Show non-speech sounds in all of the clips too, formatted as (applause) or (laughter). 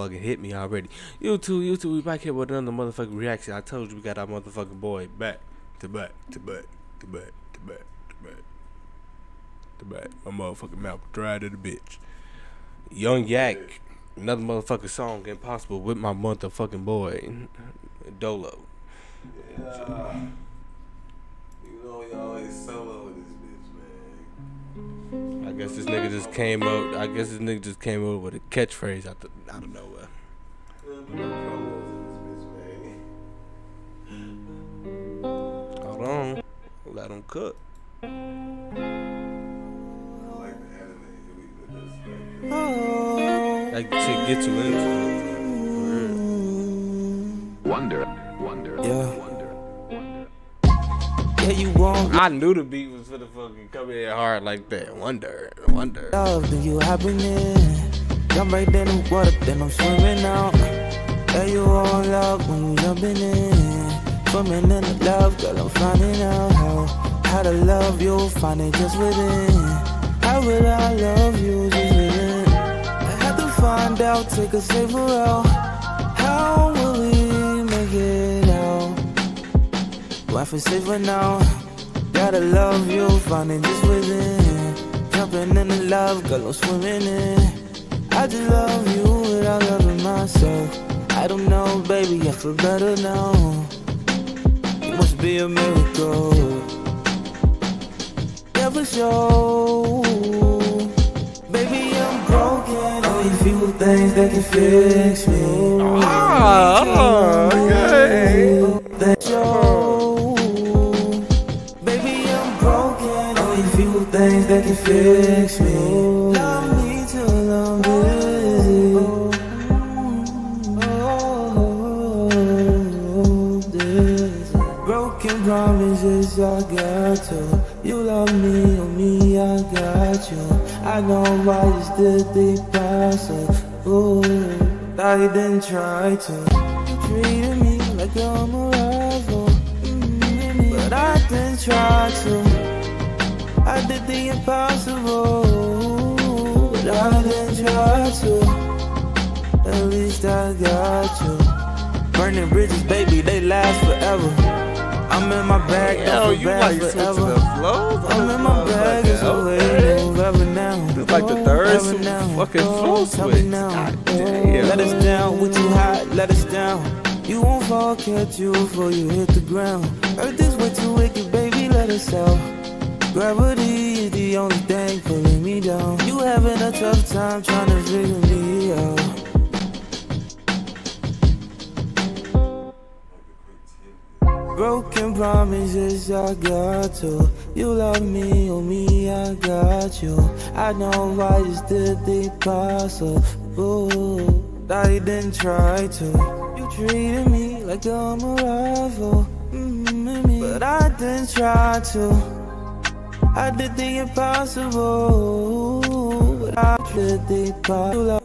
motherfucking hit me already. You too, you too. We back here with another motherfucking reaction. I told you we got our motherfucking boy back to back to back to back to back to back to back. My motherfucking mouth dry to the bitch. Young Yack, another motherfucking song, Impossible, with my motherfucking boy Dolo. Yeah. You know we always solo guess this nigga just came out. I guess this nigga just came out with a catchphrase out the out of nowhere. We don't do no promos in this bitch, man. Hold on, let him cook. Like the anime that we put this like, That shit get you into it. Wonder, wonder, Yeah. wonder, wonder. Yeah, you want (laughs) I knew the beat was for the fucking come in hard like that. Wonder, wonder. love, then you happiness. Jump right in the water, then I'm swimming out. Yeah, you all love when you jumping in. Swimming in the love, girl, I'm finding out how. How to love you, find it just within. How will I love you just within? I had to find out, take a safer route. How will we make it out? Life is safer now. Gotta love you, find it just within. Jumping in the love, girl, I'm swimming in. I just love you without loving myself. I don't know, baby, I feel better now. You must be a miracle. Yeah, for sure. Baby, I'm broken. Only few things that can fix me. Ah, okay. Things that can fix me. Love me till I'm busy. Oh, broken promises I got to. You love me, oh me, I got you. I know why you still think possible. I didn't try to. You treated me like I'm a rival. Mm, But I didn't try to. I did the impossible. But I didn't try to. At least I got you. Burning bridges, baby, they last forever. I'm in my bag, Yo, you feel like forever. the flows? I'm in my bag, it's way okay. move ever now. It's like the third now. fucking flow switch. now. God damn. Let us down, we too hot, let us down. You won't fall, catch you before you hit the ground. Earth is way too wicked, baby, let us out. Gravity is the only thing pulling me down. You having a tough time trying to figure me out. Broken promises I got to. You love me, oh me, I got you. I know why you still think possible. I didn't try to. You treated me like I'm a rival. mm -hmm, But I didn't try to. I did the impossible. But I did the impossible. Out.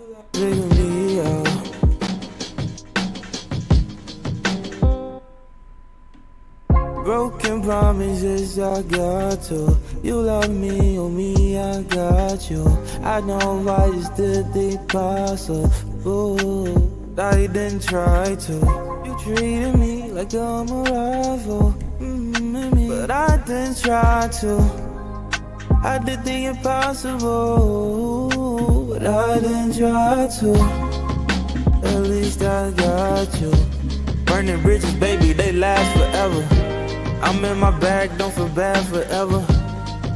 Broken promises I got to. You love me, oh me, I got you. I know why you still think possible. I didn't try to. You treated me like I'm a rival. Mm, But I didn't try to. I did the impossible. But I didn't try to. At least I got you. Burning bridges, baby, they last forever. I'm in my bag, don't feel bad forever.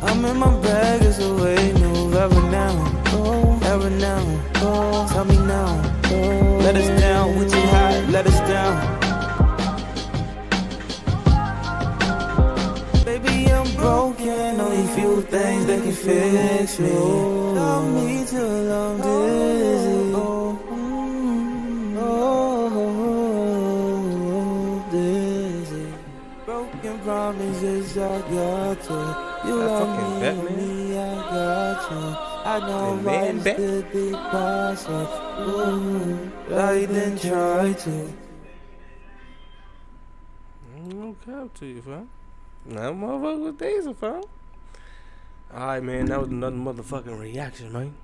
I'm in my bag, it's a way move ever now. Ever now. Tell me now. Let us down, we too hot, let us down. Baby, I'm broken, few things that can fix me. Love me till I'm dizzy. Mm, oh, dizzy. Broken promises I got to. You That love fucking me, Batman? me, I got you. I know And why man you Bat- still think possible. But I didn't try to. No cap to you, fam. That motherfucker was decent, fam. Alright, man, that was another motherfucking reaction, man.